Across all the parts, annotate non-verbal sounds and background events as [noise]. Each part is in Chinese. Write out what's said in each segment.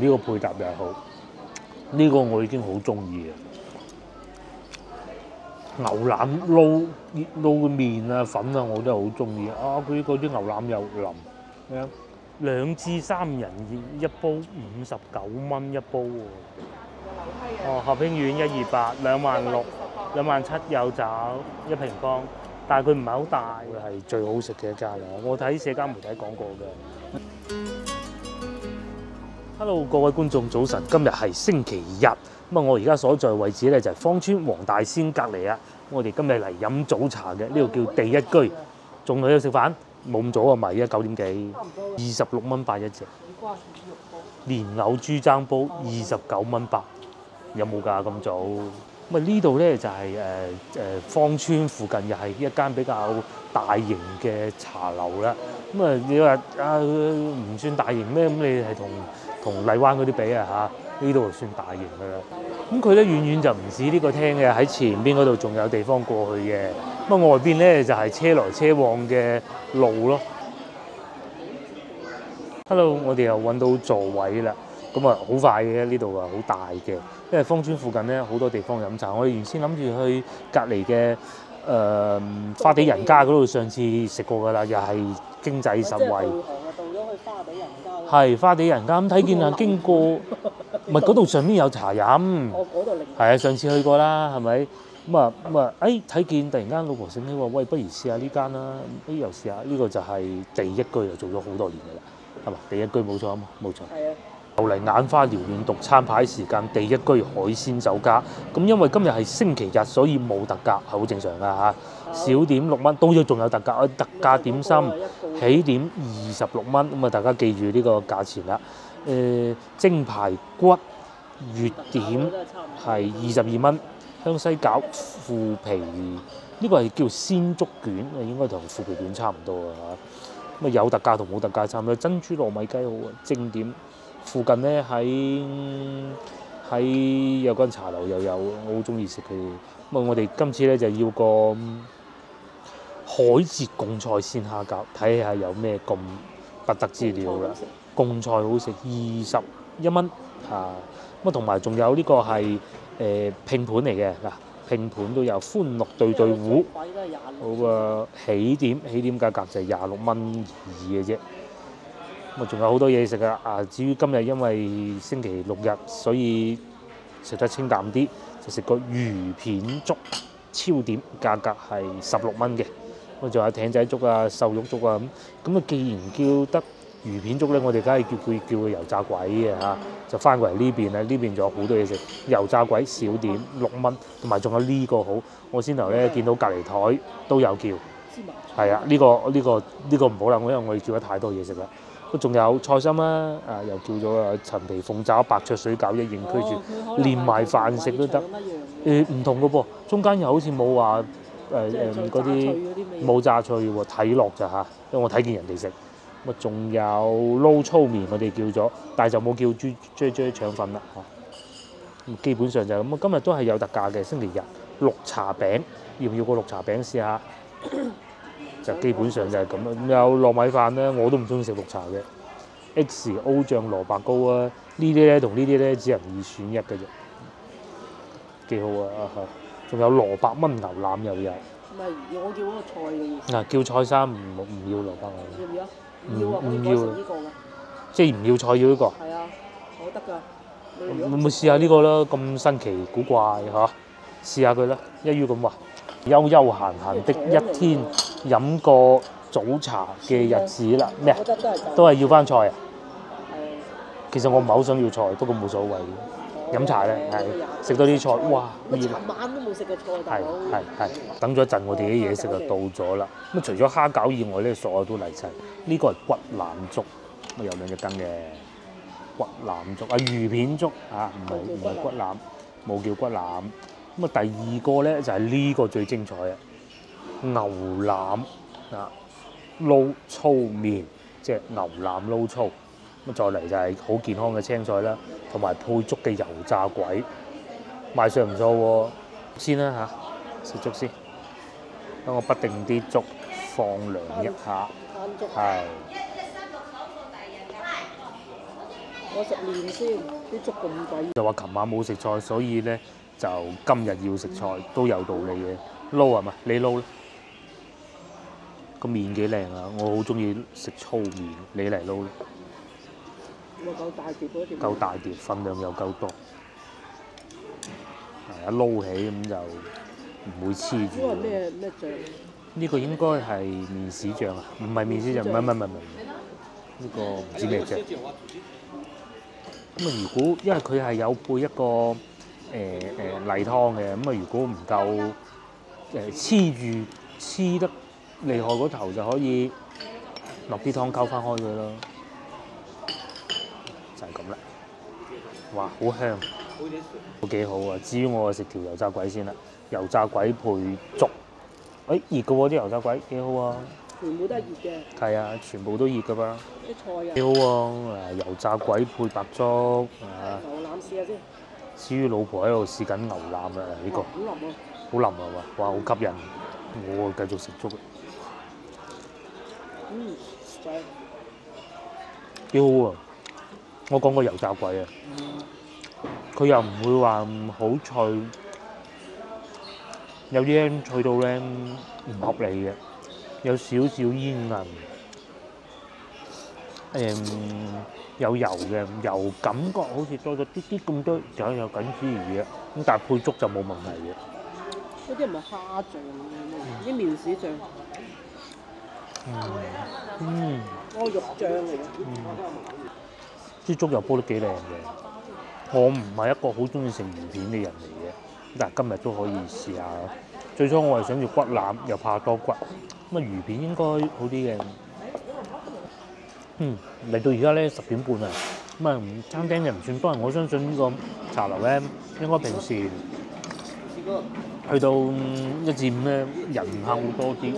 呢個配搭又係好，呢、個我已經好中意嘅。牛腩撈撈嘅麵啊粉啊，我都係好中意啊！佢嗰啲牛腩又腍，咩啊？兩至三人一煲五十九蚊一煲喎。哦，合興苑一二八兩萬六，兩萬七有找一平方，但係佢唔係好大，佢係最好食嘅一間啦。我睇社交媒體講過嘅。Hello，各位觀眾早晨，今日係星期日，咁啊，我而家所在位置咧就係芳村黃大仙隔離啊。我哋今日嚟飲早茶嘅，呢度叫地一居，仲喺度食飯，冇咁早啊，咪而家九點幾，二十六蚊八一隻，蓮藕豬踭煲二十九蚊八，有冇㗎咁早？咁啊呢度咧就係誒誒芳村附近，又係一間比較大型嘅茶樓啦。咁啊你話啊唔算大型咩？咁你係同同荔灣嗰啲比啊嚇，呢度算大型噶啦。咁佢咧遠遠就唔止呢個廳嘅，喺前邊嗰度仲有地方過去嘅。咁啊外邊咧就係車來車往嘅路咯。Hello，我哋又揾到座位啦。咁啊好快嘅，呢度啊好大嘅，因為芳村附近咧好多地方飲茶。我哋原先諗住去隔離嘅誒花地人家嗰度，上次食過㗎啦，又係經濟實惠。花地人家。係花地人家咁睇見啊，經過 [laughs] 唔係嗰度上面有茶飲。我嗰度另係啊，上次去過啦，係咪？咁啊咁啊，誒睇見突然間老婆醒起話：喂，不如試下呢間啦。誒又試下呢個就係第一居又，做咗好多年㗎啦，係嘛？第一居冇錯啊嘛，冇錯。係啊，後嚟眼花撩亂讀餐牌時間，地一居海鮮酒家。咁因為今日係星期日，所以冇特價，係好正常㗎嚇。小點六蚊，都要仲有特價，特價點心起點二十六蚊。咁啊，大家記住呢個價錢啦。誒、蒸排骨月點係二十二蚊，香西餃腐皮呢、個係叫鮮竹卷，應該同腐皮卷差唔多啊嚇。咁啊有特價同冇特價差唔多。珍珠糯米雞好啊，正點附近咧喺喺有間茶樓又有，我好中意食佢。咁啊，我哋今次咧就要個嗯海蜇貢菜鮮蝦餃，睇下有咩咁不得之料啦。貢菜好食，二十一蚊嚇！咁啊，同埋仲有呢個係誒拼盤嚟嘅嗱，拼盤都有歡樂對對糊。位都係廿好啊，起點起點價格就係廿六蚊二嘅啫。咁啊，仲有好多嘢食噶！啊，至於今日因為星期六日，所以食得清淡啲，就食個魚片粥超點，價格係十六蚊嘅。咁啊，仲有艇仔粥啊、瘦肉粥啊咁。咁啊，既然叫得魚片粥咧，我哋梗係叫佢叫佢油炸鬼嘅嚇，就翻過嚟呢邊啦。呢邊仲有好多嘢食，油炸鬼小點六蚊，同埋仲有呢個好。我先頭咧見到隔離台都有叫。係啊，呢、個呢、個呢、個唔好啦，因為我哋叫咗太多嘢食啦。咁仲有菜心啦，啊又叫咗啊陳皮鳳爪、白灼水餃一應俱全，連埋飯食都得。誒唔同嘅噃，中間又好似冇話誒誒嗰啲冇炸脆喎，睇落咋嚇，因為我睇見人哋食。咁啊，仲有撈粗麵，我哋叫咗，但係就冇叫豬豬豬腸粉啦嚇。咁基本上就係咁啊，今日都係有特價嘅，星期日綠茶餅，要唔要個綠茶餅試下？就基本上就係咁啦。咁有糯米飯咧，我都唔中意食綠茶嘅。X O 醬蘿蔔糕啊，呢啲咧同呢啲咧只能二選一嘅啫，幾好啊！啊仲有蘿蔔炆牛腩又有。唔係，我叫嗰個菜嘅意思。嗱，叫菜衫唔唔要蘿蔔啊，要唔要啊？唔唔要呢個㗎。即係唔要菜要呢個。係啊，我得㗎。你唔會試下呢個啦？咁新奇古怪嚇，試下佢啦。一於咁話，悠悠閒閒的一天，飲個早茶嘅日子啦。咩都係要翻菜啊！其實我唔係好想要菜，不過冇所謂嘅。飲茶咧係食多啲菜，哇！尋晚都冇食過菜，大係佬。係係，等咗一陣，我哋啲嘢食就到咗啦。咁啊，除咗蝦餃以外咧，所有都嚟齊。呢個係骨腩粥，咁啊有兩隻羹嘅骨腩粥啊，魚片粥啊，唔係唔係骨腩，冇叫骨腩。咁啊，第二個咧就係呢個最精彩嘅，牛腩啊撈粗面，即係牛腩撈粗。咁再嚟就係好健康嘅青菜啦，同埋配粥嘅油炸鬼，賣相唔錯喎。先啦吓，食粥先。等我不定啲粥放涼一下，係。我食面先，啲粥咁貴。就話琴晚冇食菜，所以咧就今日要食菜都有道理嘅。撈係嘛？你撈咧？個面幾靚啊！我好中意食粗面，你嚟撈啦，夠大碟嗰。夠大碟，份量又夠多。係啊，撈起咁就唔會黐住。咩咩醬？呢個應該係面豉醬啊，唔係面豉醬，唔係唔係唔係唔，呢個唔知咩醬。咁啊，如果因為佢係有配一個誒誒、例湯嘅，咁啊如果唔夠誒黐住黐得厲害嗰頭，就可以落啲湯溝翻開佢咯，就係咁啦。哇，好香，都幾好啊！至於我食條油炸鬼先啦，油炸鬼配粥，誒、熱嘅喎啲油炸鬼幾好啊！全部都係熱嘅，係啊，全部都熱噶噃，啲菜幾啊，好喎！啊油炸鬼配白粥啊！牛腩試下先。至於老婆喺度試緊牛腩啊，呢、個。好腍啊！好腍啊嘛，哇好吸引，我啊繼續食粥，嗯，幾好啊！我講個油炸鬼啊，佢又唔會話好脆，有啲脆到咧唔合理嘅，有少少煙韌，誒、有油嘅，油感覺好似多咗啲啲咁多，就有緊之餘嘅，咁但係配粥就冇問題嘅。嗰啲唔係蝦醬啲麵豉醬，嗯，嗰個肉醬嚟嘅。啲粥又煲得幾靚嘅。我唔係一個好中意食魚片嘅人嚟嘅，但係今日都可以試下。最初我係想要骨腩，又怕多骨，咁啊魚片應該好啲嘅。嗯，嚟到而家咧十點半啊，咁啊餐廳又唔算多人，我相信呢個茶樓咧應該平時去到嗯一至五咧人客會多啲，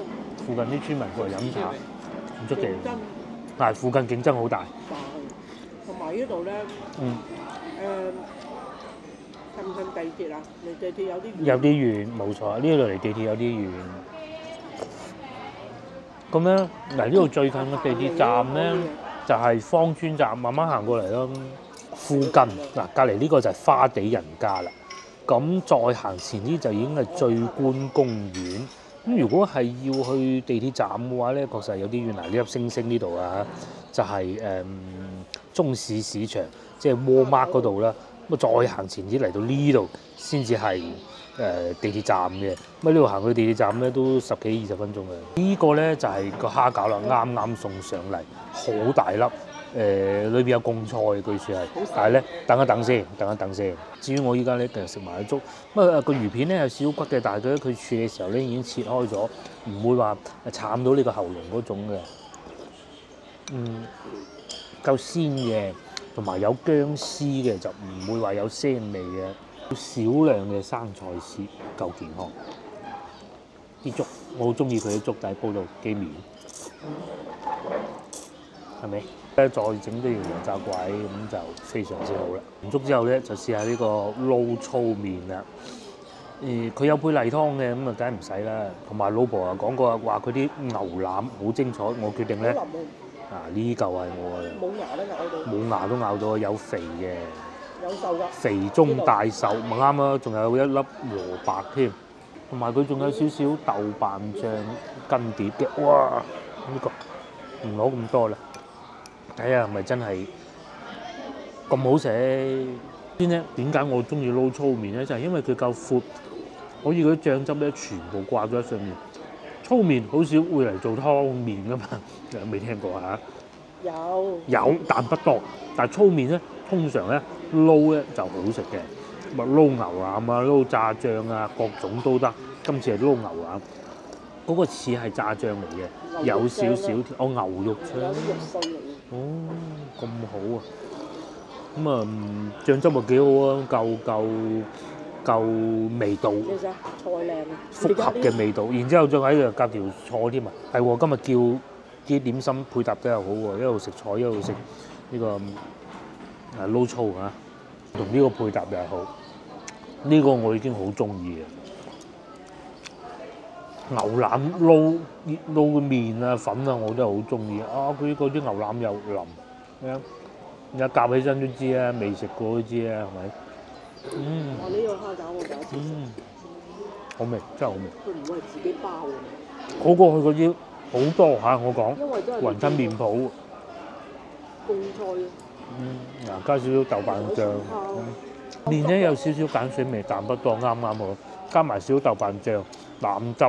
附近啲村民過嚟飲茶，唔出奇。但係附近競爭好大，同埋呢度咧嗯，誒近唔近地鐵啊？離地鐵有啲遠有啲遠，冇錯，呢度離地鐵有啲遠。咁咧，嗱呢度最近嘅地鐵站咧，就係芳村站，慢慢行過嚟咯。附近嗱，隔離呢個就係花地人家啦。咁再行前啲就已經係醉觀公園。咁如果係要去地鐵站嘅話咧，確實有啲遠。嗱，呢粒星星呢度啊，就係、誒、中市市場，即係 Walmart 嗰度啦。咁啊，再行前啲嚟到呢度先至係誒地鐵站嘅。咁啊，呢度行去地鐵站咧都十幾二十分鐘嘅。呢個咧就係、個蝦餃啦，啱啱送上嚟，好大粒。誒裏邊有貢菜，據說係，但係咧等一等先，等一等先。至於我依家咧繼續食埋啲粥，咁啊個魚片咧有少少骨嘅，但係佢佢處理嘅時候咧已經切開咗，唔會話慘到呢個喉嚨嗰種嘅。嗯，夠鮮嘅，同埋有薑絲嘅，就唔會話有腥味嘅。少量嘅生菜絲夠健康。啲粥我好中意佢啲粥底煲到幾面，係咪？咧再整呢條油炸鬼咁就非常之好啦。完粥之後咧，就試下呢個撈粗面啦。誒、佢有配例湯嘅，咁啊梗係唔使啦。同埋老婆啊講過話佢啲牛腩好精彩，我決定咧啊！啊呢嚿係我嘅，冇牙都咬到，冇牙都咬到，有肥嘅，有瘦㗎。肥中帶瘦，咪啱啦。仲有一粒蘿蔔添，同埋佢仲有少少豆瓣醬跟碟嘅，哇！呢、個唔攞咁多啦，睇下係咪真係咁好食？先咧點解我中意撈粗面咧？就係、因為佢夠闊，可以嗰啲醬汁咧全部掛咗喺上面。粗面好少會嚟做湯面噶嘛，[laughs] 未聽過嚇。有有，但不多。但係粗面咧，通常咧撈咧就好食嘅，咪撈牛腩啊、撈炸醬啊，各種都得。今次係撈牛腩，嗰、個似係炸醬嚟嘅，有少少甜哦牛肉醬。哦咁好啊！咁啊，嗯醬汁咪幾好啊，夠夠夠味道。菜靚啊！複合嘅味道，然之後再喺度夾條菜添啊！係喎，今日叫啲點心配搭得又好喎，一路食菜一路食呢個啊撈粗啊，同呢個配搭又係好。呢、個我已經好中意嘅。牛腩撈撈嘅面啊粉啊，我都係好中意啊！佢嗰啲牛腩又腍，係啊，而家夾起身都知啊，未食過都知啊，係咪？嗯我！呢個蝦餃我第一次食，嗯，好味，真係好味。佢唔會係自己包嘅，好過去嗰啲好多嚇，我講因為都係雲吞麵鋪，公菜啊，嗯，嗱加少少豆瓣醬，嗯麵咧有少少鹼水味，但不多，啱啱好，加埋少少豆瓣醬、腩汁、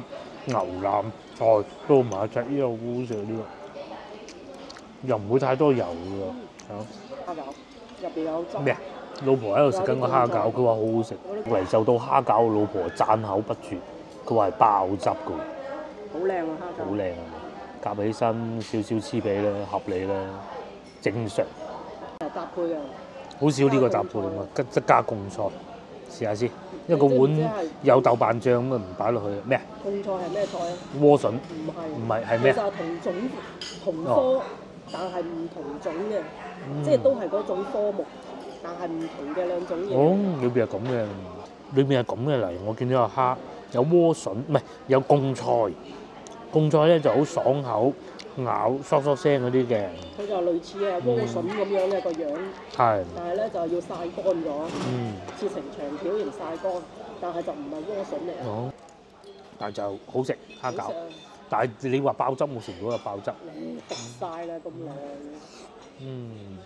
牛腩菜都埋一齊，呢個好好食呢個，又唔會太多油嘅喎。蝦餃入邊有汁。咩啊？老婆喺度食緊個蝦餃，佢話好好食。嚟就到蝦餃，老婆讚口不絕，佢話係爆汁嘅。好靚啊蝦餃。好靚啊！夾起身少少黐皮咧，合理咧，正常。係搭配嘅。好少呢個搭配啊嘛，即即加貢菜，試下先。一個碗有豆瓣醬咁啊，唔擺落去咩啊？貢菜係咩菜啊？萵筍唔係。唔係係咩啊？其實係同種同哦科，但係唔同種嘅，嗯即係都係嗰種科目，但係唔同嘅兩種嘢。哦，裏邊係咁嘅，裏邊係咁嘅嚟。我見到有蝦，有萵筍，唔係有貢菜。貢菜咧就好爽口，咬嗦嗦聲嗰啲嘅，佢就類似係萵筍咁樣嘅個樣，係，但係咧就要曬乾咗，嗯，切成長條形曬乾，但係就唔係萵筍嚟。哦，但係就好食蝦餃。好食啊！但係你話爆汁，冇食唔到有爆汁。你滴晒啦，咁靚，嗯，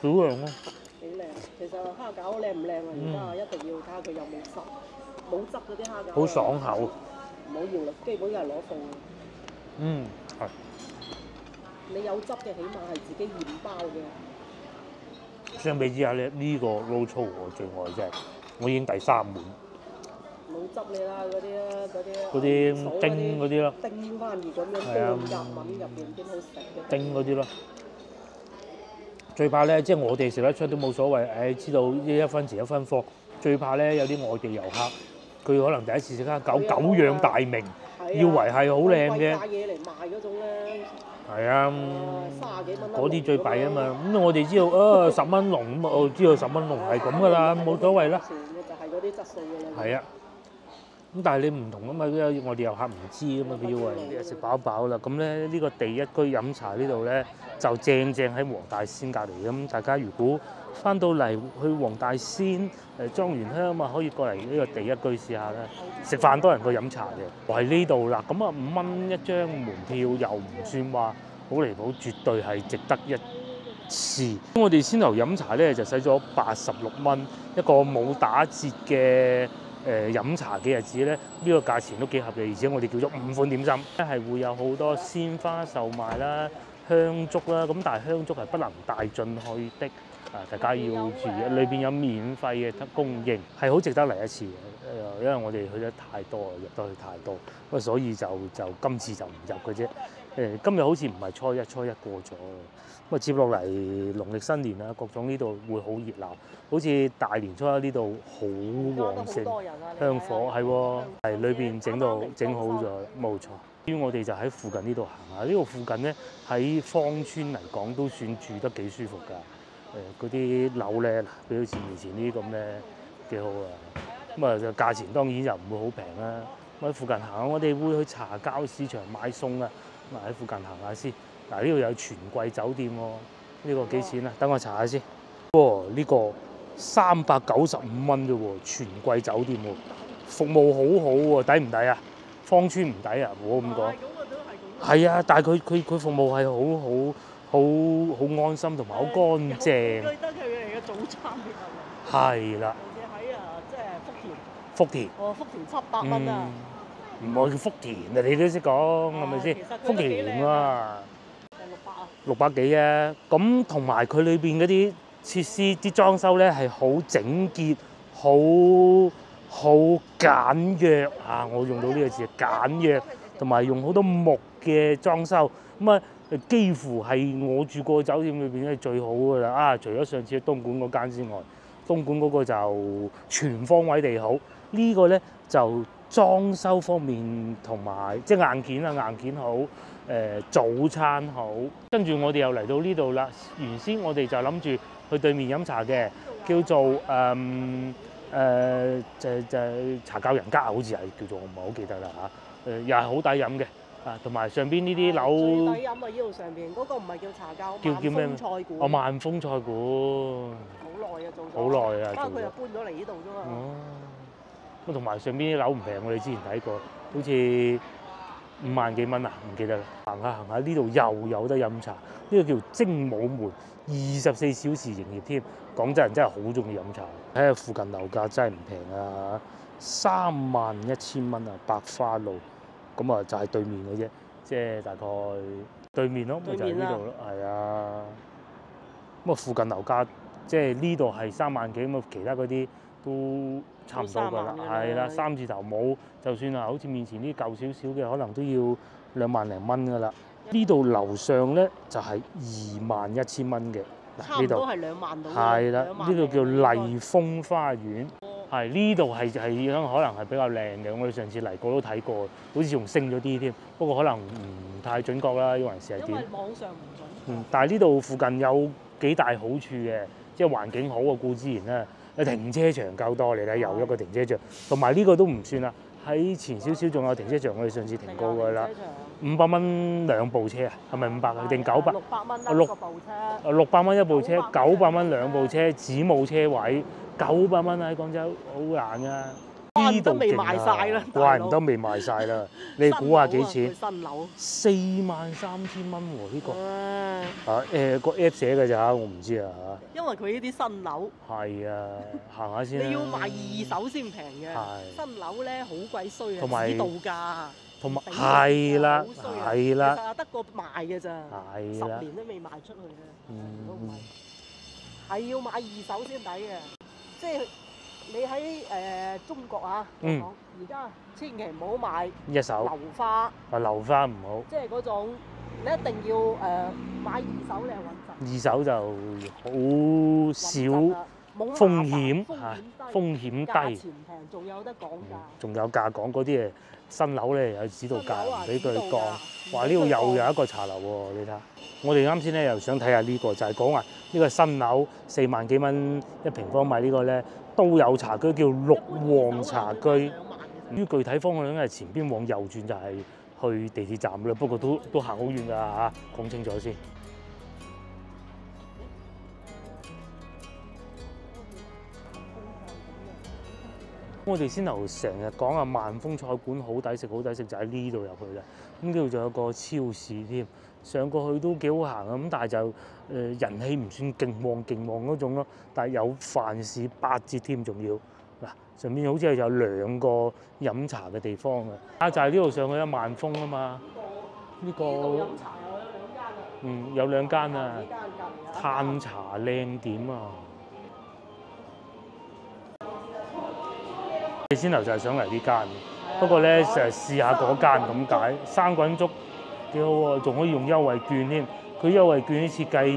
少量咯。好靚。其實蝦餃靚唔靚啊？而家一定要睇下佢有冇汁，冇汁嗰啲蝦餃啊好爽口。唔好要啦，基本都係攞餸。嗯，係。你有汁嘅，起碼係自己現包嘅。相比之下咧，呢、個撈粗我最愛真係，我已經第三碗冇汁你啦，嗰啲啦，嗰啲嗰啲手蒸嗰啲咯，蒸翻熱咁樣係啊煲日文入邊先好食嘅。蒸嗰啲咯。最怕咧，即係我哋食得出都冇所謂，誒、知道一一分錢一分貨。最怕咧有啲外地遊客，佢可能第一次食蝦餃，係啊久仰大名，係啊以為係好靚嘅貴價嘢嚟賣嗰種咧，係啊。嗰啲最弊啊嘛，咁我哋知道啊十蚊籠咁啊，我知道十蚊籠係咁噶啦，冇所謂啦。嘅就係嗰啲質素嘅啦。係啊，咁但係你唔同啊嘛，我哋遊客唔知啊嘛，佢以為食飽飽啦。咁咧呢個第一居飲茶呢度咧就正正喺黃大仙隔離咁，大家如果翻到嚟去黃大仙誒莊園鄉啊，可以過嚟呢個第一居試下咧。食飯多人過飲茶嘅，我喺呢度啦。咁啊五蚊一張門票又唔算話好離譜，絕對係值得一試。我哋先頭飲茶咧就使咗八十六蚊，一個冇打折嘅。誒、飲茶嘅日子咧，呢、個價錢都幾合理，而且我哋叫做五款點心，咧係會有好多鮮花售賣啦、香燭啦，咁但係香燭係不能帶進去的，啊大家要注意，裏邊有免費嘅供應，係好值得嚟一次嘅。誒，因為我哋去得太多啦，入得去太多，咁所以就就今次就唔入嘅啫。誒，今日好似唔係初一，初一過咗。咁啊，接落嚟農曆新年啦，各種呢度會好熱鬧，好似大年初一呢度好旺盛。香火係喎，係裏邊整到整好咗，冇錯。於我哋就喺附近呢度行下，呢度附近咧喺芳村嚟講都算住得幾舒服㗎。誒嗰啲樓咧，嗱，比好似以前呢啲咁咧幾好啊。咁啊，就價錢當然又唔會好平啦。咁喺附近行，我哋會去茶膠市場買餸啊。咁啊喺附近行下先。嗱，呢度有全貴酒店喎，呢、個幾錢啊？等我查下先。哇！呢、個三百九十五蚊啫喎，全貴酒店喎，服務好好喎，抵唔抵啊？芳村唔抵啊，我咁講。係啊，但係佢佢佢服務係好好好好安心同埋好乾淨。記得佢哋嘅早餐嘅係啦，喺啊，即係福田，福田。哦，福田七百蚊啊，嗯，唔係叫福田啊，你都識講係咪先？福田靚啊！六百。啊，六百幾啊，咁同埋佢裏邊嗰啲設施、啲裝修咧係好整潔、好好簡約啊！我用到呢個字簡約，同埋用好多木嘅裝修，咁啊幾乎係我住過酒店裏邊咧最好噶啦！啊，除咗上次喺東莞嗰間之外，東莞嗰個就全方位地好，呢個咧就裝修方面同埋即係硬件啊硬件好。誒、早餐好，跟住我哋又嚟到呢度啦。原先我哋就諗住去對面飲茶嘅，叫做誒誒就就茶教人家，好似係叫做我唔係好記得啦嚇。誒、又係好抵飲嘅，啊，同埋上邊呢啲最樓，抵飲啊！呢度上邊嗰個唔係叫茶膠，叫叫咩萬豐菜館。哦萬豐菜館，好耐啊，做咗。好耐啊不過佢又搬咗嚟呢度啫嘛。哦，咁同埋上邊啲樓唔平，我哋之前睇過，好似五萬幾蚊啊，唔記得啦。行下行下呢度又有得飲茶，呢、個叫精武門，二十四小時營業添。廣州人真係好中意飲茶。睇下附近樓價真係唔平啊，三萬一千蚊啊，百花路，咁啊就係對面嘅啫，即係大概對面咯，咪就係呢度咯，係啊。咁啊附近樓價即係呢度係三萬幾，咁啊其他嗰啲都差唔多㗎啦係啦，三字頭冇，就算係好似面前啲舊少少嘅，可能都要兩萬零蚊㗎啦。呢度樓上咧就係二萬一千蚊嘅，嗱呢度差唔多係兩萬到。係啦，呢度叫麗豐花園，係呢度係係可能係比較靚嘅。我哋上次嚟過都睇過，好似仲升咗啲添。不過可能唔太準確啦，呢還是係點因為？網上唔準。嗯，但係呢度附近有幾大好處嘅，即係環境好啊，固之然啦。你停車場夠多，你睇又一個停車場，同埋呢個都唔算啦。喺前少少仲有停車場，我哋上次停過㗎啦，五百蚊兩部車啊，係咪五百啊？定九百？六百蚊一個部車。六百蚊一部車，九百蚊兩部車，只冇車位，九百蚊喺廣州好難噶。怪唔呢度勁得未賣晒啦怪唔得未賣晒啦。[laughs] 你估下幾錢？新樓。四萬三千蚊喎呢個。唉啊誒個 app 寫嘅咋，我唔知啊因為佢呢啲新樓，嚇。係啊，行下先。你要買二手先平嘅。係新樓咧好鬼衰啊，同埋指導價。同埋俾係啦係啦其實係得個賣嘅咋，十年都未賣出去嘅。都唔嗯係係要買二手先抵嘅，即係你喺誒、呃中國啊，而家千祈唔好買一手樓花，啊樓花唔好，即係嗰種你一定要誒、呃、買二手你係穩陣，二手就好少風險風嚇險，風低，險低。價錢平，仲有得講價。仲有價講嗰啲誒新樓咧有指導價，唔俾佢降。價話呢度又有一個茶樓喎，你睇下。我哋啱先咧又想睇下呢個，就係講話呢個新樓四萬幾蚊一平方米呢個咧都有茶居，叫六旺茶居。至於具體方向咧係前邊往右轉就係去地鐵站啦，不過都都行好遠㗎嚇，講清楚先。我哋先頭成日講啊，萬豐菜館好抵食，好抵食就喺呢度入去啦。咁呢度仲有個超市添，上過去都幾好行啊。咁但係就誒、呃人氣唔算勁旺勁旺嗰種咯，但係有飯市八折添，仲要嗱上面好似係有兩個飲茶嘅地方嘅。啊，就係呢度上去一，萬豐啊嘛，呢、個飲茶有兩間啊，嗯有兩間啊呢，間隔離有一間嘆茶靚點啊！你先頭就係想嚟呢間，不過咧就係試下嗰間咁解。生滾粥幾好喎，仲可以用優惠券添。佢優惠券啲設計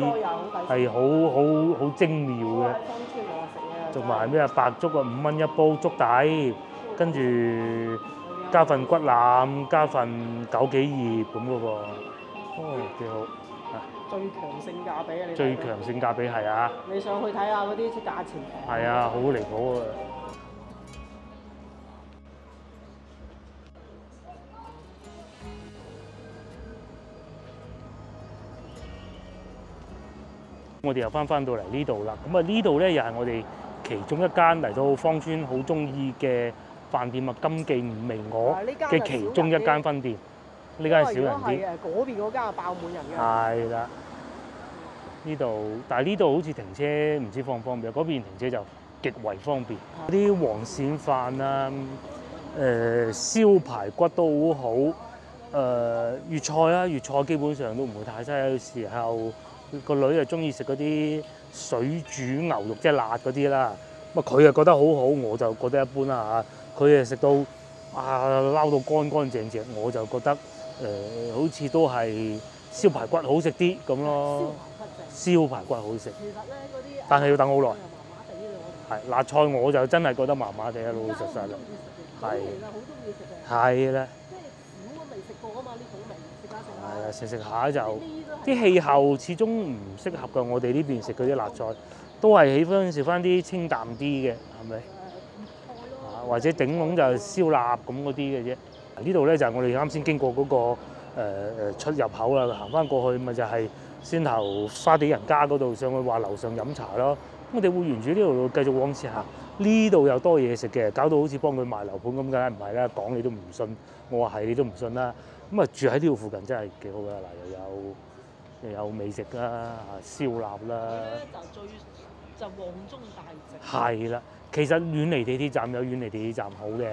係好好好精妙嘅，喺芳村我食嘅，同埋咩啊白粥啊五蚊一煲粥底，跟住加份骨腩，加份枸杞葉咁嗰個，哦幾好，最強性價比啊！你最到強性價比係啊，你上去睇下嗰啲價錢平。係啊，好離譜啊！我哋又翻翻到嚟呢度啦，咁啊呢度咧又係我哋其中一間嚟到芳村好中意嘅飯店啊，金記五味鵝啊呢間嘅其中一間分店，呢間係少人啲。嗰邊嗰間係爆滿人嘅。係啦，呢度，但係呢度好似停車唔知方唔方便，嗰邊停車就極為方便。啲黃鱔飯啊，誒、燒排骨都好好，誒、粵菜啊，粵菜基本上都唔會太差。有時候個女又中意食嗰啲水煮牛肉，即係辣嗰啲啦。咁啊，佢又覺得好好，我就覺得一般啦嚇。佢誒食到啊撈到乾乾淨淨，我就覺得。誒、好似都係燒排骨好食啲咁咯，燒排骨好食，其實咧嗰啲，但係要等好耐。係辣菜我就真係覺得麻麻地啊，老老實實啦，係好中意食嘅，係啦，即係少都未食過啊嘛呢種味，食下食下。係啊，食食下就呢啲氣候始終唔適合㗎，我哋呢邊食嗰啲辣菜都係喜歡食翻啲清淡啲嘅，係咪？或者頂籠就燒臘咁嗰啲嘅啫。呢度咧就係我哋啱先經過嗰個誒出入口啦，行翻過去咪就係先頭花地人家嗰度上去話樓上飲茶咯。我哋會沿住呢度繼續往前行，呢度又多嘢食嘅，搞到好似幫佢賣樓盤咁，梗係唔係啦？講你都唔信，我話係你都唔信啦。咁啊住喺呢度附近真係幾好噶，嗱又有又有美食啦，啊燒臘啦。咧就最就旺中大直。係啦，其實遠離地鐵站有遠離地鐵站好嘅，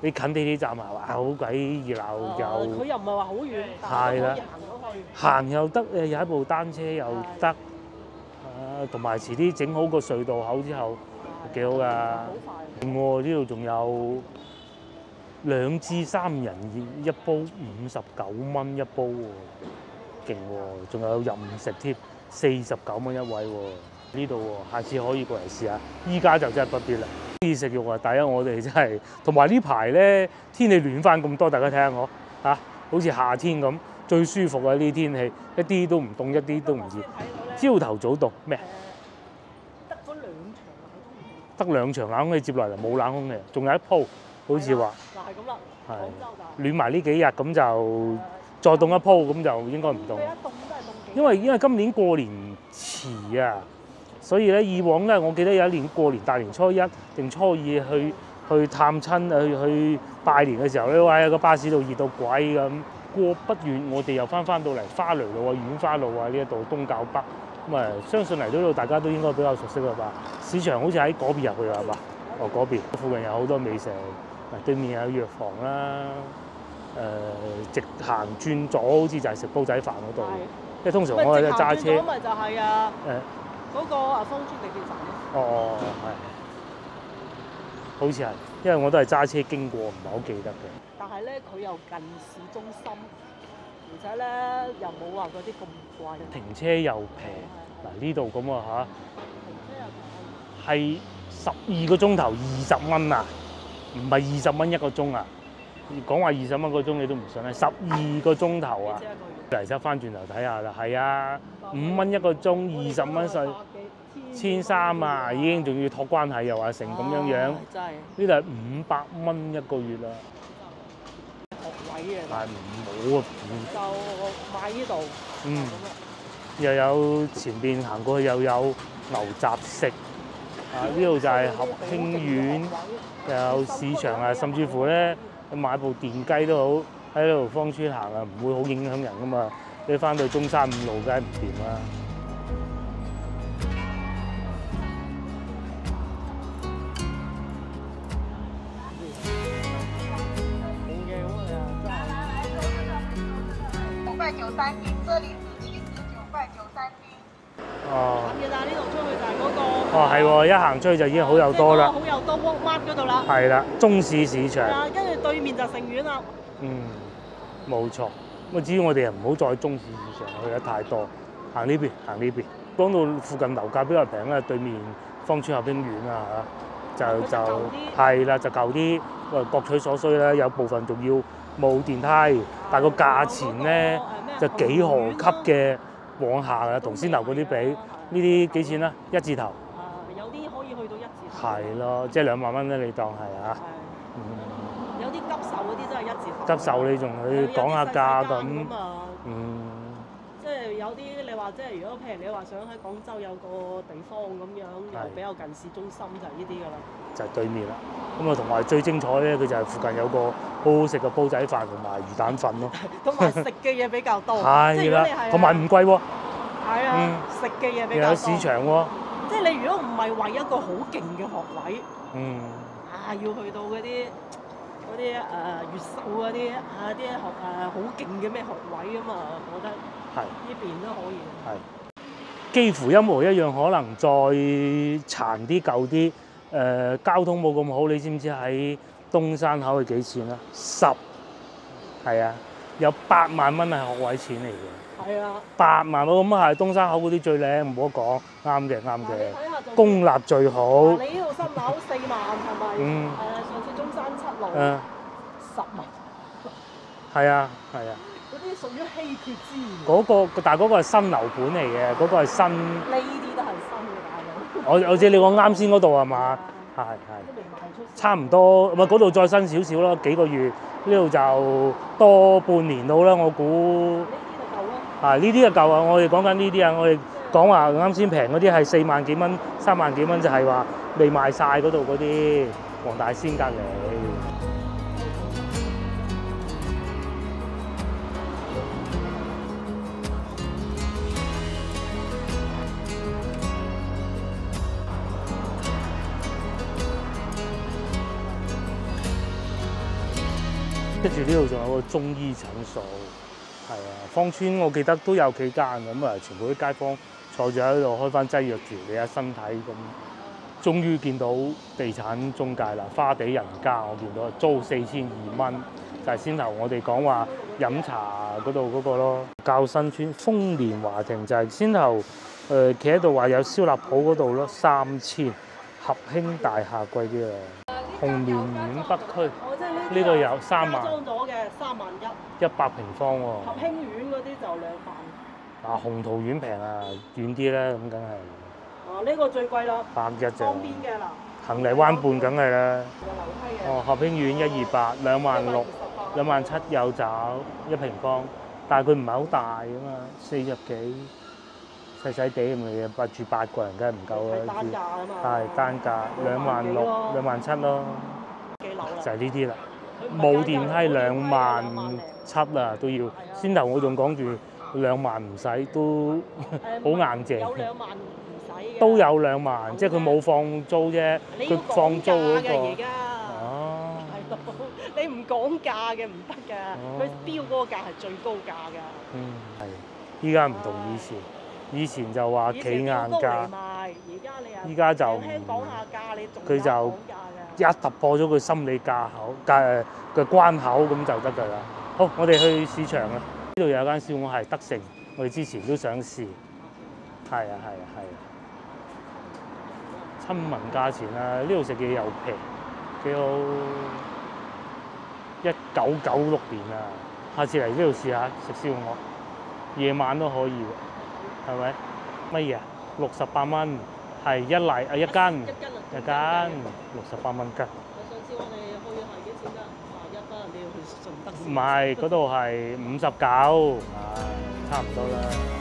你近地鐵站啊，哇好鬼熱鬧哦又佢又唔係話好遠，但係啦行到去。行又得，誒踩部單車又得，啊同埋遲啲整好個隧道口之後幾好㗎。好快。喎，呢度仲有兩至三人一煲五十九蚊一煲喎，勁喎！仲有任食添，四十九蚊一位喎。呢度喎，下次可以過嚟試下。依家就真係不必啦。中意食肉啊！第一我哋真係，同埋呢排咧天氣暖翻咁多，大家睇下我嚇、好似夏天咁，最舒服啊！呢啲天氣一啲都唔凍，一啲都唔熱。朝頭早凍咩？得嗰兩場冷空氣，得兩場冷空氣接落嚟，冇冷空氣，仲有一鋪好似話。就係咁啦。係廣暖埋呢幾日咁就再凍一鋪，咁就應該唔凍。因為因為今年過年遲啊，所以咧以往咧，我記得有一年過年大年初一定初二去去探親去去拜年嘅時候咧，哇！喺個巴士度熱到鬼咁。過不遠，我哋又翻翻到嚟花蕾路啊、遠花路啊呢一度東較北，咁啊相信嚟到呢度大家都應該比較熟悉啦吧？市場好似喺嗰邊入去係嘛？哦嗰邊附近有好多美食，嗱對面有藥房啦。誒、直行轉左，好似就係食煲仔飯嗰度。即係。通常我係揸車，咁咪就係啊嗰個啊芳村地鐵站咯。哦哦係，好似係，因為我都係揸車經過，唔係好記得嘅。但係咧，佢又近市中心，而且咧又冇話嗰啲咁貴。停車又平，嗱呢度咁啊停車又平。係十二個鐘頭二十蚊啊，唔係二十蚊一個鐘啊。講話二十蚊個鐘你都唔信啊，十二個鐘頭啊。嚟執翻轉頭睇下啦，係啊，五蚊一個鐘，二十蚊稅。千三啊，已經仲要托關係又話成咁樣樣，呢度係五百蚊一個月啦，學位啊，但係冇啊，唔就買呢度。嗯。又有前邊行過去又有牛雜食，啊呢度就係合興苑，又有市場啊，甚至乎咧買部電雞都好，喺度芳村行啊，唔會好影響人噶嘛。你翻到中山五路梗係唔掂啦。係喎，一行出去就已經好有多啦，好有多 a 嗰度啦。係啦，中市市場。啊，跟住對面就成苑啦。嗯，冇錯。咁啊，至於我哋又唔好再中市市場去得太多，行呢邊，行呢邊。講到附近樓價比較平咧，對面芳村合興苑啊嚇，就就係啦，就舊啲，誒各取所需啦。有部分仲要冇電梯，但係個價錢咧就幾何級嘅往下啊，同先樓嗰啲比，呢啲幾錢啦？一字頭，啊，有啲可以去到一字頭。係咯，即係兩萬蚊咧，你當係啊。有啲急售嗰啲真係一字頭。急售你仲去講下價咁，啊。嗯。即係有啲你話，即係如果譬如你話想喺廣州有個地方咁樣，又比較近市中心，就係呢啲㗎啦。就係對面啦。咁啊，同埋最精彩咧，佢就係附近有個好好食嘅煲仔飯同埋魚蛋粉咯。[laughs] 同埋食嘅嘢比較多。係啦同埋唔貴喎，係啊嗯，食嘅嘢比較多。又有市場喎。即係你如果唔係為一個好勁嘅學位，嗯，啊要去到嗰啲嗰啲誒越秀嗰啲啊啲學誒好勁嘅咩學位啊嘛，我覺得係呢邊都可以。係。幾乎一模一樣，可能再殘啲舊啲。誒、交通冇咁好，你知唔知喺東山口係幾錢啊？十係啊，有八萬蚊係學位錢嚟嘅。係啊，八萬喎，咁係東山口嗰啲最靚，唔好講，啱嘅啱嘅。公立最好，你呢度新樓四萬係咪？嗯誒上次中山七路誒十萬，係啊係啊。嗰啲屬於稀缺資源。嗰、個，但係嗰個係新樓盤嚟嘅，嗰、個係新。呢啲都係新嘅大佬。我我知你講啱先嗰度係嘛？係係。差唔多，唔係嗰度再新少少咯，幾個月，呢度就多半年到啦，我估。啊呢啲就夠啊！我哋講緊呢啲啊，我哋講話啱先平嗰啲係四萬幾蚊、三萬幾蚊，就係話未賣晒嗰度嗰啲黃大仙隔離。跟住呢度仲有個中醫診所，係啊，芳村我記得都有幾間咁啊，全部啲街坊坐住喺度開翻劑藥調理下身體咁。終於見到地產中介啦，花地人家我見到租四千二蚊，就係、先頭我哋講話飲茶嗰度嗰個咯。滘新村豐年華庭就係先頭誒企喺度話有燒臘鋪嗰度咯，三千合興大廈貴啲啊，紅棉苑北區。呢啲呢個有啊三萬。加裝咗嘅三萬一，一百平方喎、合興苑嗰啲就兩萬。啊紅桃苑平啊，遠啲咧咁梗係。哦，呢個最貴啦，百一就江邊嘅啦，行黎灣畔梗係啦。哦，合興苑一二八兩萬六，兩萬七有找一平方，但係佢唔係好大啊嘛，四十幾細細地咁嘅嘢，八住八個人梗係唔夠係單價。啊嘛。係單價兩萬六、兩萬七咯，幾樓啦？就係呢啲啦。冇電梯兩萬七啊都要，先頭我仲講住兩萬唔使，都 [laughs] 好硬淨有兩萬唔使嘅。都有兩萬，即係佢冇放租啫，佢放租嗰個。你唔講價嘅唔得㗎，哦佢標嗰個價係最高價㗎。嗯，係。依家唔同以前，以前就話企硬價，賣，而家你啊，依家就唔佢就。一突破咗佢心理價口價嘅關口咁就得㗎啦。好，我哋去市場啦！呢度有間燒鵝係德成，我哋之前都想試。係啊，係啊，係啊。親民價錢啊！呢度食嘢又平，幾好。一九九六年啊，下次嚟呢度試下食燒鵝，夜晚都可以喎，係咪？乜嘢啊？六十八蚊，係一嚟啊一斤。[laughs] 一斤六十八蚊斤，上次我哋去係幾錢㗎？廿一斤，你要去順德唔先。係嗰度係五十九，差唔多啦。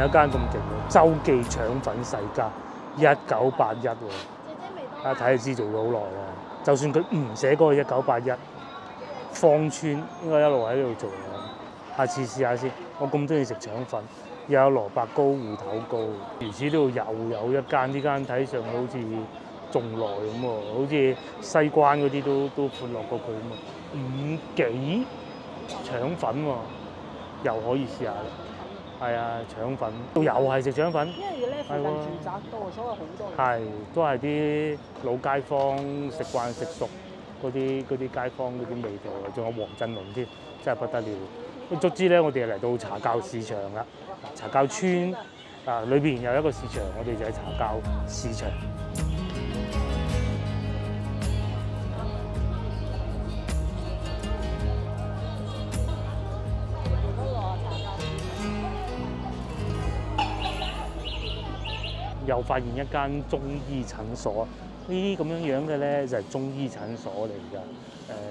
有一間咁勁喎，周記腸粉世家，一九八一喎。啊，睇下知做咗好耐啦。就算佢唔寫嗰個一九八一，芳村應該一路喺度做嘅。下次試下先。我咁中意食腸粉，又有蘿蔔糕、芋頭糕。如此呢度又有一間，呢間睇上去好似仲耐咁喎，好似西關嗰啲都都闊落過佢咁啊。五幾腸粉喎，又可以試下啦。係啊，腸粉又係食腸粉。因為咧附近住宅多，所以好多人。係，都係啲老街坊食慣食熟嗰啲嗰啲街坊嗰啲味道啊，仲有黃振龍添，真係不得了。咁卒之咧，我哋嚟到茶滘市場啦，茶滘村啊，裏邊有一個市場，我哋就喺茶滘市場。又發現一間中醫診所，呢啲咁樣樣嘅咧就係、中醫診所嚟㗎。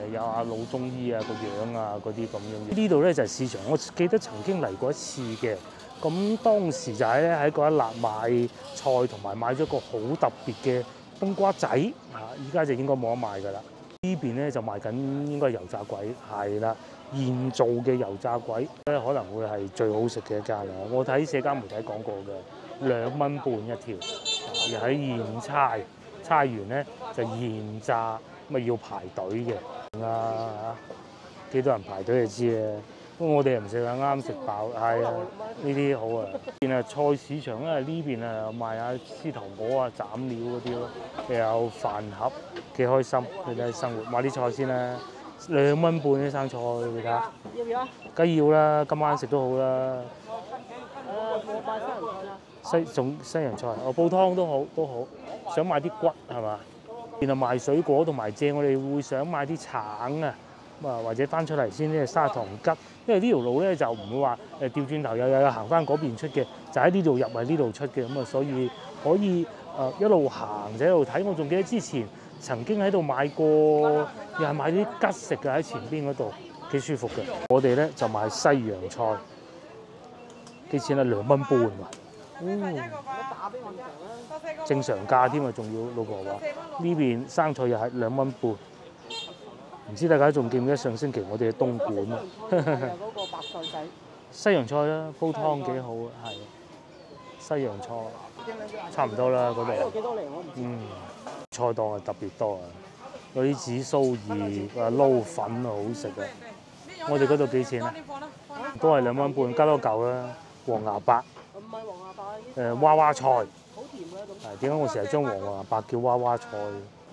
誒、有阿老中醫啊個樣啊嗰啲咁樣。呢度咧就係、市場，我記得曾經嚟過一次嘅。咁當時就喺咧喺嗰一欄買菜同埋買咗個好特別嘅冬瓜仔，啊！依家就應該冇得賣㗎啦。呢邊咧就賣緊應該油炸鬼，係啦，現做嘅油炸鬼咧可能會係最好食嘅一間啦。我睇社交媒體講過嘅，兩蚊半一條，啊又喺現差，差完咧就現炸，咪要排隊嘅啊！幾多人排隊就知啦。不過我哋又唔食啊，啱食飽，係啊，呢啲好啊。邊啊菜市場咧，呢邊啊賣下絲頭果啊、斬料嗰啲咯，又有飯盒，幾開心。你睇生活買啲菜先啦，兩蚊半啲生菜，你睇下，要唔要啊？梗要啦，今晚食都好啦。誒，我買西洋菜啦。西種西洋菜，哦煲湯都好都好。想買啲骨係嘛？然後賣水果同埋蔗，我哋會想買啲橙啊，啊或者翻出嚟先呢砂糖桔，因為呢條路咧就唔會話誒調轉頭又又有行翻嗰邊出嘅，就喺呢度入喺呢度出嘅，咁啊所以可以誒、一路行就一路睇。我仲記得之前曾經喺度買過，又係買啲桔食嘅喺前邊嗰度，幾舒服嘅。我哋咧就買西洋菜，幾錢啊？兩蚊半喎。正常價添啊，仲要老婆話。呢邊生菜又係兩蚊半，唔知大家仲記唔記得上星期我哋嘅東莞啊？嗰個白菜仔。西洋菜啦，煲湯幾好啊，係。西洋菜差唔多啦嗰度。度，幾多嚟我唔知。嗯，菜檔係特別多啊，有啲紫蘇葉啊撈粉啊好食啊，我哋嗰度幾錢啊？都係兩蚊半，加多嚿啦，黃牙白。唔係黃芽白，呢啲誒娃娃菜。好。點解我成日將黃芽白叫娃娃菜？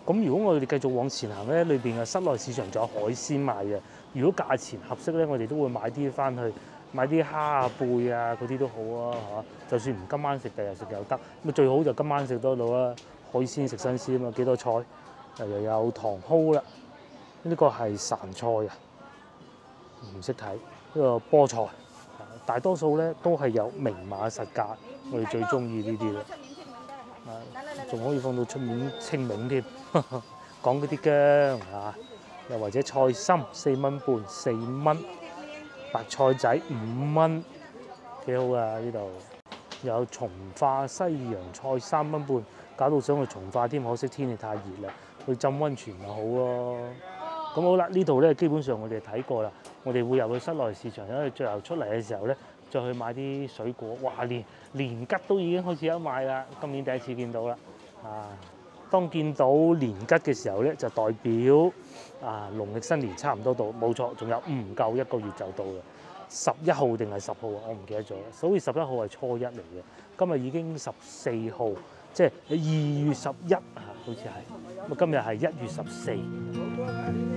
咁如果我哋繼續往前行咧，裏邊嘅室內市場仲有海鮮賣嘅。如果價錢合適咧，我哋都會買啲翻去，買啲蝦啊、貝啊嗰啲都好啊嚇。就算唔今晚食，第日食又得。咁最好就今晚食多到啦，海鮮食新鮮啊嘛，幾多菜？又又有糖蒿啦，呢個係潺菜啊，唔識睇呢個菠菜。大多數咧都係有明碼實價，我哋最中意呢啲啦。啊仲可以放到出面清明添，[laughs] 講嗰啲姜啊，又或者菜心四蚊半四蚊，白菜仔五蚊，幾好啊呢度。有從化西洋菜三蚊半，搞到想去從化添，可惜天氣太熱啦，去浸温泉咪好咯。咁好啦，呢度咧基本上我哋睇過啦，我哋會入去室內市場，因為最後出嚟嘅時候咧，再去買啲水果。哇，連連桔都已經開始有賣啦，今年第一次見到啦。啊，當見到年桔嘅時候咧，就代表啊農曆新年差唔多到，冇錯，仲有唔夠一個月就到啦。十一號定係十號啊？我唔記得咗。所以十一號係初一嚟嘅，今日已經十四號，即係二月十一啊，好似係。咁，今日係一月十四。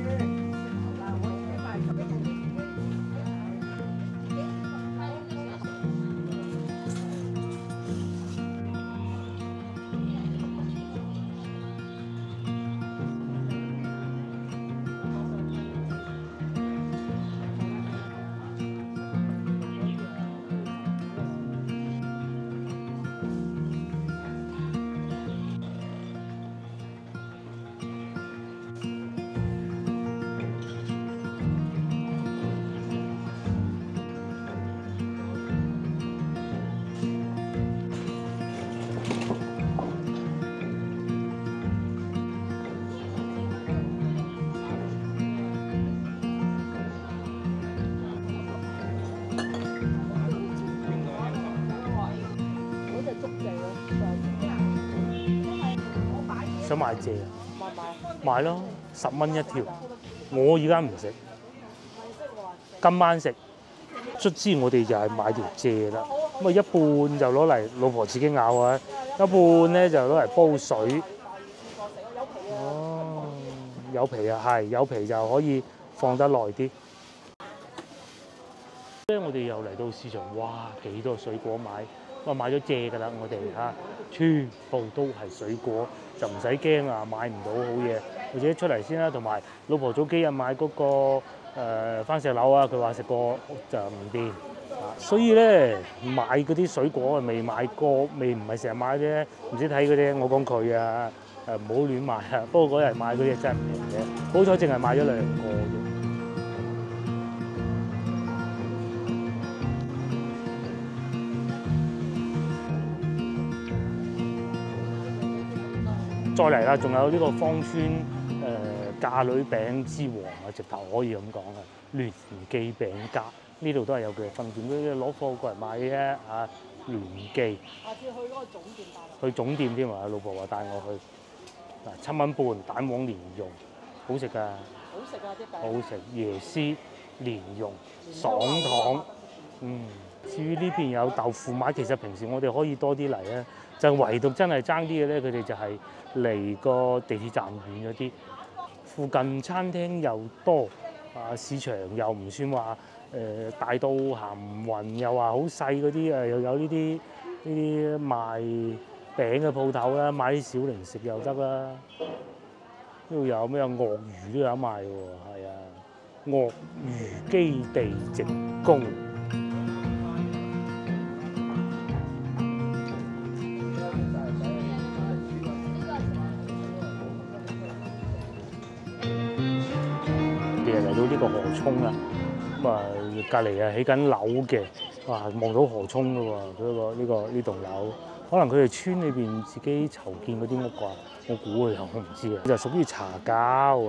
想買蔗啊？買咯，十蚊一條。我而家唔食，今晚食。卒之我哋就係買條蔗啦。咁啊一半就攞嚟老婆自己咬啊，一半咧就攞嚟煲水。哦，有皮啊，係有皮就可以放得耐啲。咧我哋又嚟到市場，哇幾多水果買，我買咗蔗㗎啦，我哋嚇，全部都係水果，就唔使驚啊買唔到好嘢，或者出嚟先啦。同埋老婆早幾日買嗰、個誒番石榴啊，佢話食過就唔掂，所以咧買嗰啲水果啊未買過，未唔係成日買啫，唔知睇嗰啲，我講佢啊誒唔好亂買啊。不過嗰日買嗰啲真係唔平嘅，好彩淨係買咗兩個再嚟啦，仲有呢個芳村誒、呃嫁女餅之王啊，直頭可以咁講啊，聯記餅家呢度都係有佢嘅分店，呢攞貨過嚟買嘅啫啊，聯記下次去嗰個總店帶。去總店添啊，老婆話帶我去嗱七蚊半蛋黃蓮蓉，好食㗎，好食啊啲餅。好食椰絲蓮蓉爽糖。嗯，至於呢邊有豆腐買，其實平時我哋可以多啲嚟啊，就唯獨真係爭啲嘅咧，佢哋就係離個地鐵站遠咗啲，附近餐廳又多，啊市場又唔算話誒、大到行唔暈，又話好細嗰啲誒，又有呢啲呢啲賣餅嘅鋪頭啦，買啲小零食又得啦。呢度有咩鱷魚都有得賣喎，係啊，鱷魚基地直供。隔離啊起緊樓嘅，哇望到河涌噶喎，佢、個呢、個呢棟樓，可能佢哋村裏邊自己籌建嗰啲屋啩，我估啊，我唔知啊，就屬於茶膠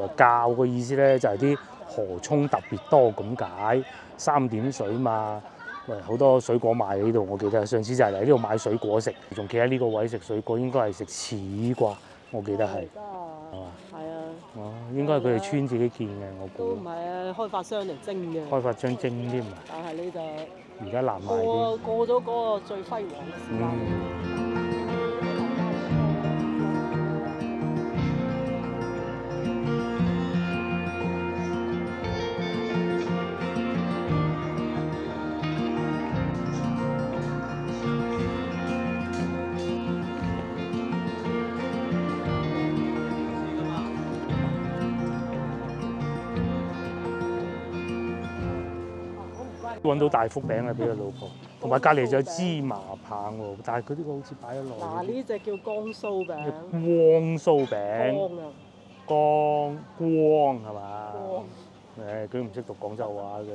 啊，膠嘅意思咧就係啲河涌特別多咁解，三點水嘛。喂，好多水果賣喺呢度，我記得上次就係嚟呢度買水果食，仲企喺呢個位食水果，應該係食柿啩，我記得係，係嘛？係啊，哦，應該係佢哋村自己建嘅，我估都唔。係啊，開發商嚟蒸嘅。開發商蒸添啊！但係你就而家難賣啲。過過咗嗰個最輝煌嘅時間。揾到大福餅啊，俾個老婆，同埋隔離就有芝麻棒喎，但係佢呢個好似擺咗，落嗱。呢只叫江蘇餅，光酥餅，光啊，光光係嘛？光。誒，佢唔識讀廣州話嘅。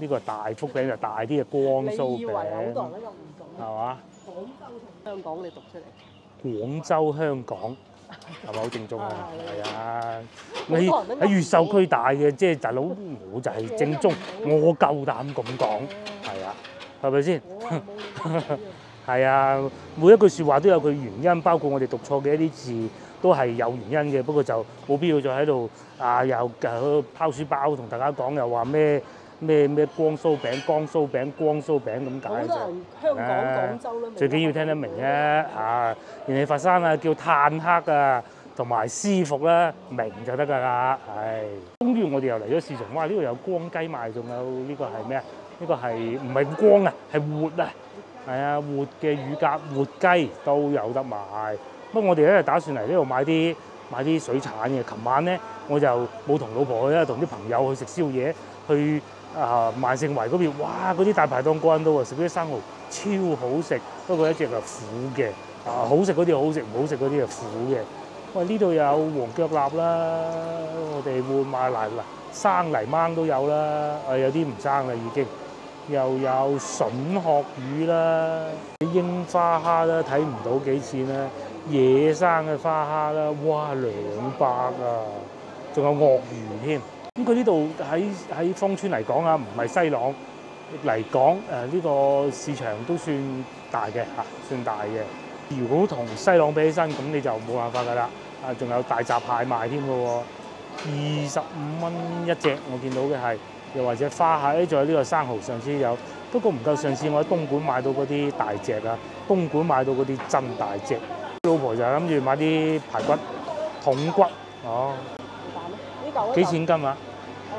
呢個係大福餅就大啲嘅光你酥以為好多人餅，都用唔到？係嘛？廣州同香港你讀出嚟，廣州香港係咪？好正宗啊？啊係啊！你喺越秀區大嘅，即係大佬，我就係正宗，我夠膽咁講，係啊，係咪？先？我啊冇用到係啊，每一句説話都有佢原因，包括我哋讀錯嘅一啲字都係有原因嘅。不過就冇必要再喺度啊，又又拋書包同大家講，又話咩咩咩光酥餅、光酥餅、光酥餅咁解啫。多人香港、廣州最緊要聽得明啫嚇，人哋佛山啊叫炭黑啊，同埋師傅啦，明就得㗎啦。係，終於我哋又嚟咗市場，哇！呢度有光雞賣，仲有呢個係咩啊？呢個係唔係光啊？係活啊！係啊，活嘅乳鴿、活雞都有得賣。不過我哋咧打算嚟呢度買啲買啲水產嘅。琴晚咧我就冇同老婆去啦，同啲朋友去食宵夜，去啊萬盛圍嗰邊，哇！嗰啲大排檔個人都食嗰啲生蠔超好食，不過一隻係苦嘅，啊好食嗰啲好食，唔好食嗰啲係苦嘅。喂，呢度有黃腳臘啦，我哋會買嚟嗱生泥掹都有啦，啊有啲唔生啦已經。又有筍殼魚啦，櫻花蝦啦，睇唔到幾錢啦，野生嘅花蝦啦，哇兩百啊，仲有鱷魚添。咁佢呢度喺喺芳村嚟講啊，唔係西朗嚟講，誒、呢、個市場都算大嘅嚇、算大嘅。如果同西朗比起身，咁你就冇辦法㗎啦。啊，仲有大閘蟹賣添嘅喎，二十五蚊一隻，我見到嘅係。又或者花蟹，仲有呢個生蠔，上次有，不過唔夠上次我喺東莞買到嗰啲大隻啊，東莞買到嗰啲真大隻。老婆就諗住買啲排骨、筒骨，哦，幾？錢斤啊？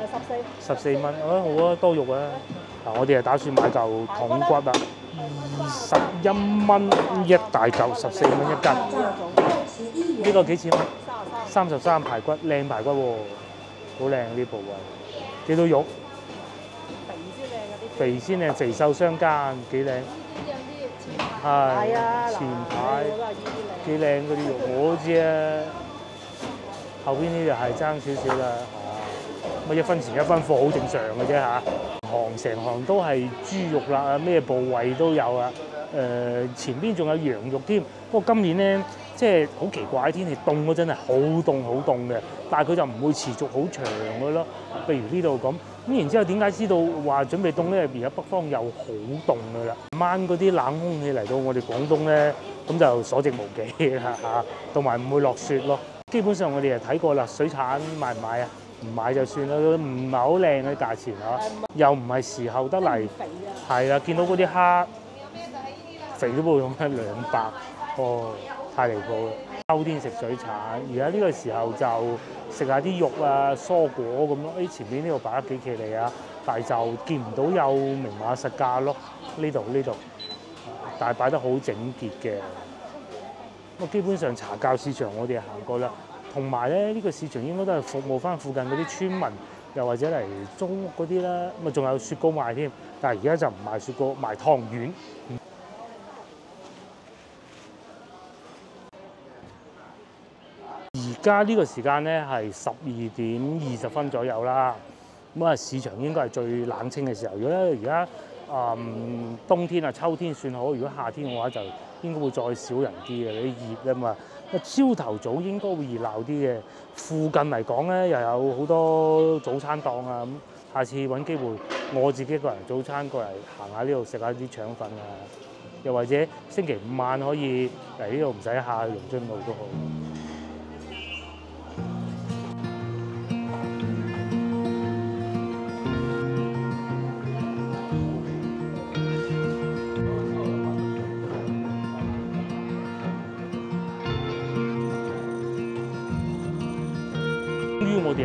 誒十四。十四蚊，啊好啊，多肉啊！嗱，我哋係打算買嚿筒骨啊，二十一蚊一大嚿，十四蚊一斤。呢個幾錢啊？三十三排骨，靚排骨喎，好靚呢部位。幾多肉？肥先靚。肥瘦相間，幾靚。係係啊，前排我都係呢啲靚。幾靚嗰啲肉，我都知啊。後邊呢就係爭少少啦，嚇。乜一分錢一分貨，好正常嘅啫嚇。行成行都係豬肉啦，咩部位都有啊。誒、前邊仲有羊肉添。不過今年咧，即係好奇怪，天氣凍嗰陣係好凍好凍嘅，但係佢就唔會持續好長嘅咯。譬如呢度咁，咁然之後點解知道話準備凍咧？而家北方又好凍嘅啦，晚嗰啲冷空氣嚟到我哋廣東咧，咁就所剩無幾啦嚇，同埋唔會落雪咯。基本上我哋就睇過啦，水產買唔買啊？唔買就算啦，唔係好靚嘅價錢嚇，又唔係時候得嚟。係啦，見到嗰啲蝦肥都冇用一兩百，哦，太離譜啦！秋天食水產，而家呢個時候就食下啲肉啊、蔬果咁咯。誒，前面呢度擺得幾企理啊，但係就見唔到有明碼實價咯。呢度呢度，但係擺得好整潔嘅。咁啊，基本上茶教市場我哋行過啦，同埋咧呢個市場應該都係服務翻附近嗰啲村民，又或者嚟租屋嗰啲啦。咁啊仲有雪糕賣添，但係而家就唔賣雪糕，賣湯圓。而家呢個時間咧係十二點二十分左右啦。咁啊，市場應該係最冷清嘅時候。如果咧而家嗯冬天啊、秋天算好，如果夏天嘅話就應該會再少人啲嘅，啲熱啊嘛。朝頭早應該會熱鬧啲嘅。附近嚟講咧，又有好多早餐檔啊。咁下次揾機會，我自己一個人早餐過嚟行下呢度食下啲腸粉啊。又或者星期五晚可以嚟呢度唔使下去龍津路都好。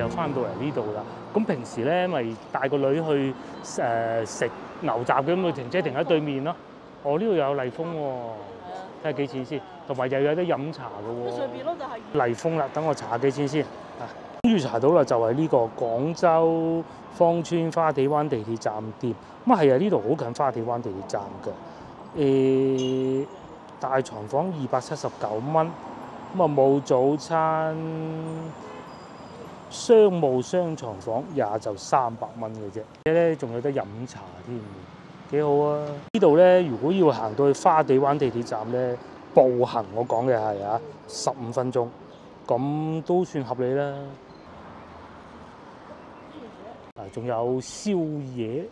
又翻到嚟呢度啦。咁平時咧咪帶個女去誒食、牛雜嘅，咁佢停車停喺對面咯。哦，呢度有麗豐喎，睇下幾錢先。同埋又有得飲茶嘅喎。上邊咯就係麗豐啦，等我查下幾錢先。啊，終於查到啦，就係呢個廣州芳村花地灣地鐵站店。咁啊係啊，呢度好近花地灣地鐵站嘅。誒、大床房二百七十九蚊，咁啊冇早餐，商務雙床房也就三百蚊嘅啫。而且咧仲有得飲茶添，幾好啊！呢度咧如果要行到去花地灣地鐵站咧，步行我講嘅係啊，十五分鐘，咁都算合理啦。啊，仲有宵夜，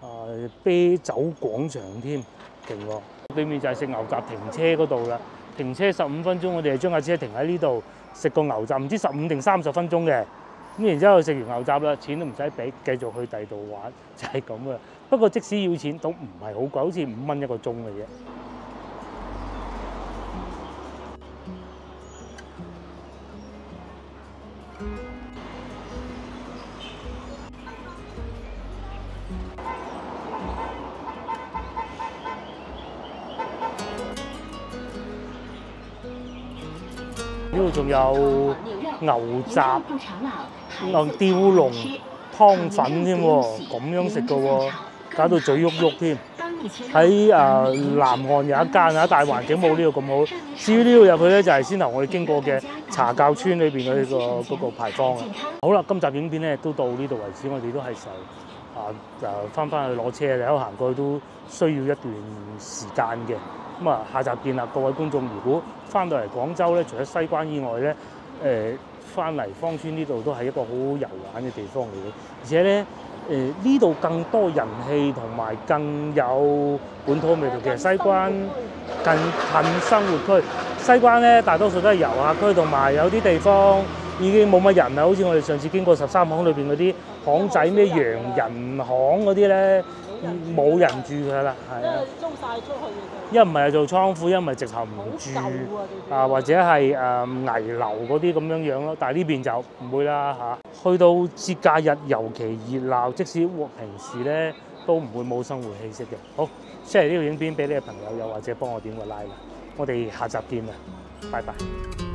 啊啤酒廣場添，勁喎！對面就係食牛雜停車嗰度啦，停車十五分鐘，我哋就將架車停喺呢度食個牛雜，唔知十五定三十分鐘嘅。咁然之後食完牛雜啦，錢都唔使俾，繼續去第二度玩，就係咁啊。不過即使要錢都唔係好貴，好似五蚊一個鐘嘅啫。呢度仲有牛雜、牛吊龍湯粉添喎，咁樣食嘅喎，搞到嘴喐喐添。喺啊南岸有一間啊，但係環境冇呢度咁好。至於呢度入去咧，就係先頭我哋經過嘅茶教村裏邊嗰個嗰個牌坊啊。好啦，今集影片咧都到呢度為止，我哋都係時候啊誒翻返去攞車，你喺度行過去都需要一段時間嘅。咁啊，下集見啦，各位觀眾！如果翻到嚟廣州咧，除咗西關以外咧，誒翻嚟芳村呢度都係一個好好遊玩嘅地方嚟嘅，而且咧誒呢度更多人氣同埋更有本土味道。其實西關近近生活區，西關咧大多數都係遊客區，同埋有啲地方已經冇乜人啦，好似我哋上次經過十三行裏邊嗰啲巷仔咩洋人巷嗰啲咧，冇人住噶啦，係啊。租晒出去嘅一唔係做倉庫，一唔係直頭唔住啊或者係誒危樓嗰啲咁樣樣咯。但係呢邊就唔會啦嚇、去到節假日尤其熱鬧，即使平時咧都唔會冇生活氣息嘅。好，share 呢個影片俾你嘅朋友，又或者幫我點個 like 啦。我哋下集見啦，拜拜。